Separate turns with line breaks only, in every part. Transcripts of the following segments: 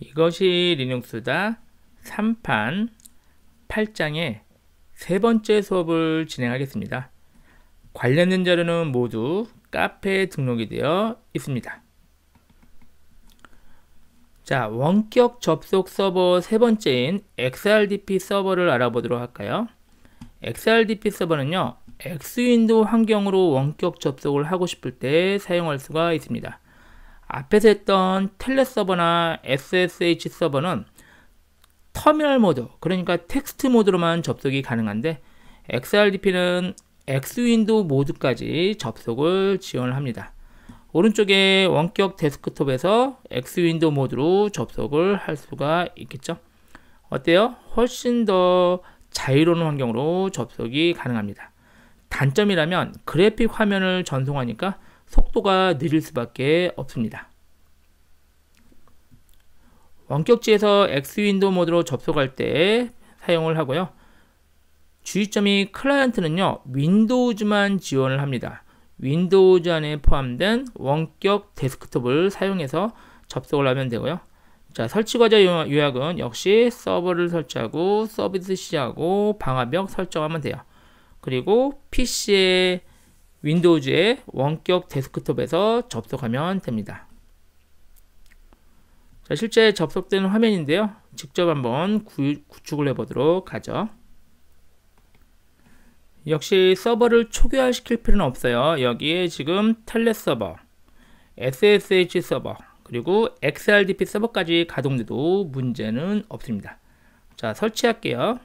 이것이 리눅스다 3판 8장의 세 번째 수업을 진행하겠습니다. 관련된 자료는 모두 카페에 등록이 되어 있습니다. 자, 원격 접속 서버 세 번째인 XRDP 서버를 알아보도록 할까요? XRDP 서버는요, X윈도우 환경으로 원격 접속을 하고 싶을 때 사용할 수가 있습니다. 앞에서 했던 Telnet 서버나 SSH 서버는 터미널 모드, 그러니까 텍스트 모드로만 접속이 가능한데 XRDP는 X Window 모드까지 접속을 지원을 합니다. 오른쪽에 원격 데스크톱에서 X Window 모드로 접속을 할 수가 있겠죠. 어때요? 훨씬 더 자유로운 환경으로 접속이 가능합니다. 단점이라면 그래픽 화면을 전송하니까 속도가 느릴 수밖에 없습니다. 원격지에서 X Window 모드로 접속할 때 사용을 하고요. 주의점이 클라이언트는요, Windows만 지원을 합니다. Windows 안에 포함된 원격 데스크톱을 사용해서 접속을 하면 되고요. 자, 설치 과정 요약은 역시 서버를 설치하고 서비스 시작하고 방화벽 설정하면 돼요. 그리고 PC의 윈도우즈의 원격 데스크톱에서 접속하면 됩니다. 자, 실제 접속되는 화면인데요. 직접 한번 구, 구축을 해보도록 하죠. 역시 서버를 초기화시킬 필요는 없어요. 여기에 지금 텔레 서버, SSH 서버, 그리고 XRDP 서버까지 가동돼도 문제는 없습니다. 자, 설치할게요.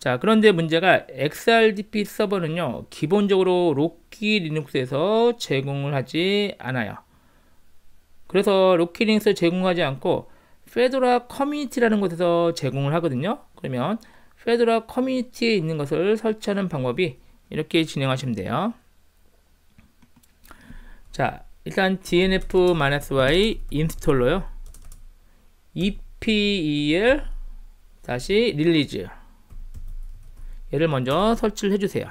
자, 그런데 문제가 XRDP 서버는요, 기본적으로 Rocky Linux에서 제공을 하지 않아요. 그래서 Rocky Linux 제공하지 않고 Fedora 커뮤니티라는 곳에서 제공을 하거든요. 그러면 Fedora 커뮤니티에 있는 것을 설치하는 방법이 이렇게 진행하시면 돼요. 자, 일단 dnf-y 인스톨러요. epel dash release 얘를 먼저 설치를 해주세요.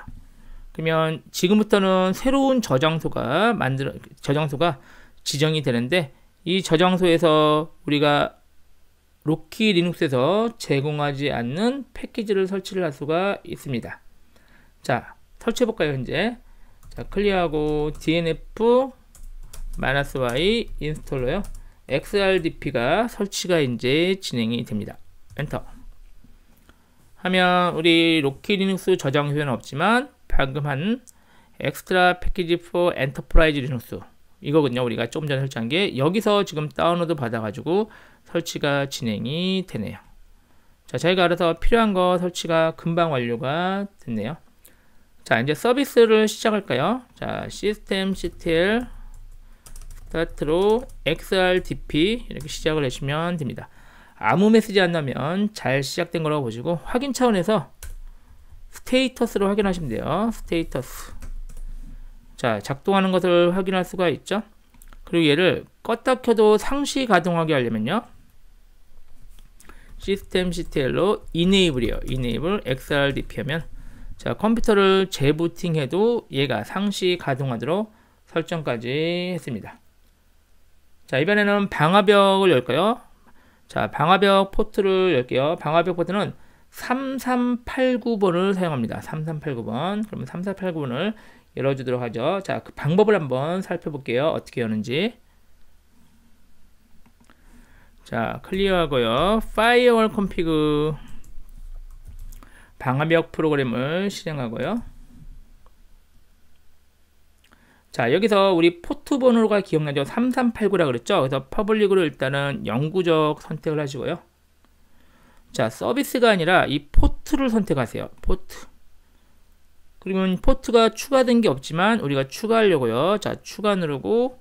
그러면 지금부터는 새로운 저장소가 만들어 저장소가 지정이 되는데 이 저장소에서 우리가 Rocky Linux에서 제공하지 않는 패키지를 설치를 할 수가 있습니다. 자, 설치해 볼까요, 현재? 자, clear하고 dnf -y install이요. xrdp가 설치가 이제 진행이 됩니다. 엔터. 하면 우리 Rocky Linux 저장소에는 없지만 방금 한 Extra Packages for Enterprise Linux 이거거든요. 우리가 조금 전에 설치한 게 여기서 지금 다운로드 받아가지고 설치가 진행이 되네요. 자, 지가 알아서 필요한 거 설치가 금방 완료가 됐네요. 자, 이제 서비스를 시작할까요? 자, 시스템 ctl 스타트로 xrdp 이렇게 시작을 하시면 됩니다. 아무 메시지 안 나면 잘 시작된 거라고 보시고 확인 차원에서 스테이터스로 확인하시면 돼요. 스테이터스. 자, 작동하는 것을 확인할 수가 있죠. 그리고 얘를 껐다 켜도 상시 가동하게 하려면요. 시스템 CTL로 enable이요. enable xrdp 하면 자, 컴퓨터를 재부팅해도 얘가 상시 가동하도록 설정까지 했습니다. 자, 이번에는 방화벽을 열까요? 자, 방화벽 포트를 열게요. 방화벽 포트는 3389번을 사용합니다. 3389번. 그러면 3389번을 열어주도록 하죠. 자, 그 방법을 한번 살펴볼게요. 어떻게 여는지. 자, clear하고요. firewall config 방화벽 프로그램을 실행하고요. 자, 여기서 우리 포트 번호가 기억나죠? 3389라 그랬죠? 그래서 public으로 일단은 영구적 선택을 하시고요. 자, 서비스가 아니라 이 포트를 선택하세요. 포트. 그러면 포트가 추가된 게 없지만 우리가 추가하려고요. 자, 추가 누르고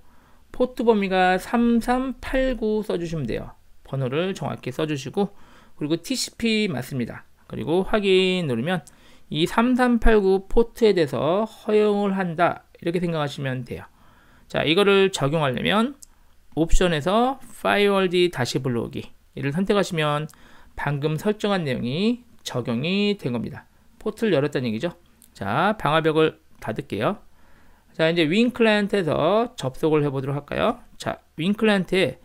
포트 범위가 3389 써주시면 돼요. 번호를 정확히 써주시고 그리고 TCP 맞습니다. 그리고 확인 누르면 이 3389 포트에 대해서 허용을 한다 이렇게 생각하시면 돼요. 자 이거를 적용하려면 옵션에서 firewall 다시 불러오기 이를 선택하시면 방금 설정한 내용이 적용이 된 겁니다. 포트를 열었다는 얘기죠. 자 방화벽을 닫을게요. 자 이제 윈 클라이언트에서 접속을 해보도록 할까요? 자 윈 클라이언트에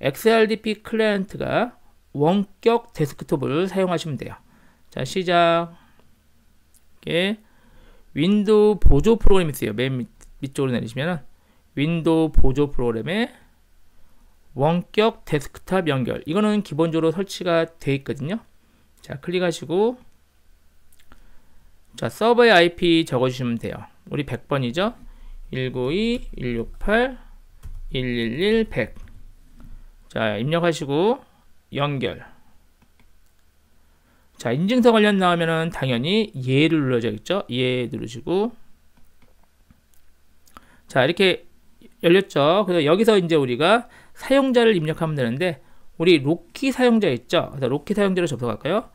XRDP 클라이언트가 원격 데스크톱을 사용하시면 돼요. 자, 시작. 이렇게 윈도우 보조 프로그램이 있어요. 맨 밑, 밑쪽으로 내리시면은 윈도우 보조 프로그램에 원격 데스크탑 연결. 이거는 기본적으로 설치가 되어 있거든요. 자, 클릭하시고 자, 서버의 IP 적어 주시면 돼요. 우리 100번이죠. 192 168 111 100. 자, 입력하시고 연결. 자, 인증서 관련 나오면은 당연히 예를 눌러줘야겠죠. 예 누르시고 자, 이렇게 열렸죠. 그래서 여기서 이제 우리가 사용자를 입력하면 되는데 우리 로키 사용자 있죠. 로키 사용자로 접속할까요?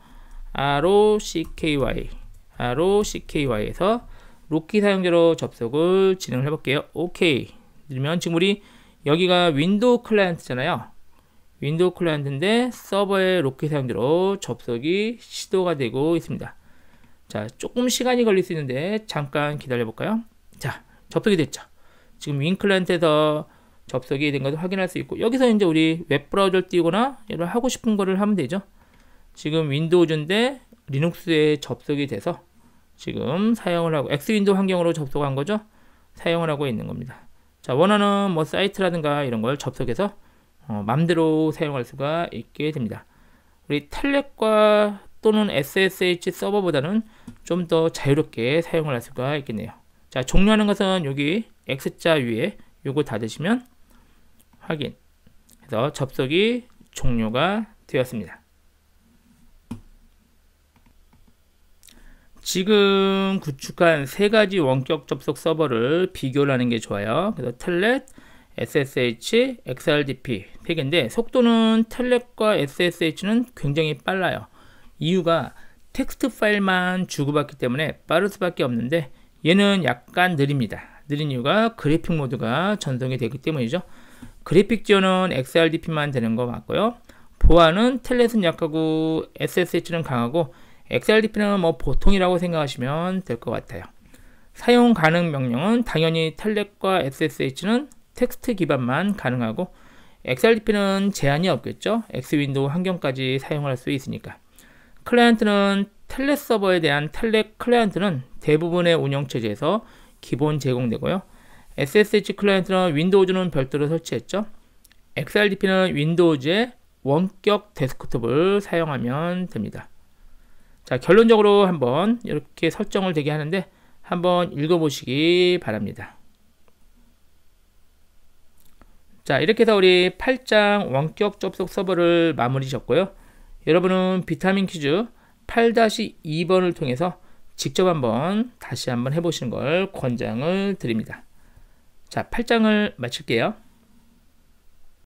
ROCKY ROCKY에서 로키 사용자로 접속을 진행을 해볼게요. 오케이. 누르면 지금 우리 여기가 윈도우 클라이언트잖아요. 윈도우 클라이언트인데 서버의 로키 사용자로 접속이 시도가 되고 있습니다. 자, 조금 시간이 걸릴 수 있는데 잠깐 기다려 볼까요? 자, 접속이 됐죠. 지금 윈 클라이언트에서 접속이 된 것을 확인할 수 있고 여기서 이제 우리 웹브라우저를 띄우거나 여러 하고 싶은 거를 하면 되죠. 지금 윈도우즈인데 리눅스에 접속이 돼서 지금 사용을 하고 X윈도우 환경으로 접속한 거죠. 사용을 하고 있는 겁니다. 자, 원하는 뭐 사이트라든가 이런 걸 접속해서 어, 맘대로 사용할 수가 있게 됩니다. 우리 텔넷과 또는 SSH 서버보다는 좀 더 자유롭게 사용을 할 수가 있겠네요. 자, 종료하는 것은 여기 X자 위에 요거 닫으시면 확인. 해서 접속이 종료가 되었습니다. 지금 구축한 세 가지 원격 접속 서버를 비교를 하는 게 좋아요. 그래서 텔넷, SSH, XRDP 팩인데 속도는 텔넷과 SSH는 굉장히 빨라요. 이유가 텍스트 파일만 주고받기 때문에 빠를 수밖에 없는데 얘는 약간 느립니다. 느린 이유가 그래픽 모드가 전송이 되기 때문이죠. 그래픽 지원은 XRDP만 되는 거 맞고요. 보안은 텔넷은 약하고 SSH는 강하고 XRDP는 뭐 보통이라고 생각하시면 될 것 같아요. 사용 가능 명령은 당연히 텔넷과 SSH는 텍스트 기반만 가능하고 XRDP는 제한이 없겠죠. X윈도우 환경까지 사용할 수 있으니까. 클라이언트는 텔넷 서버에 대한 텔넷 클라이언트는 대부분의 운영 체제에서 기본 제공되고요. SSH 클라이언트는 윈도우즈는 별도로 설치했죠. XRDP는 윈도우즈의 원격 데스크톱을 사용하면 됩니다. 자, 결론적으로 한번 이렇게 설정을 되게 하는데 한번 읽어보시기 바랍니다. 자 이렇게 해서 우리 8장 원격 접속 서버를 마무리 졌고요. 여러분은 비타민 퀴즈 8-2번을 통해서 직접 한번 다시 한번 해보시는 걸 권장을 드립니다. 자 8장을 마칠게요.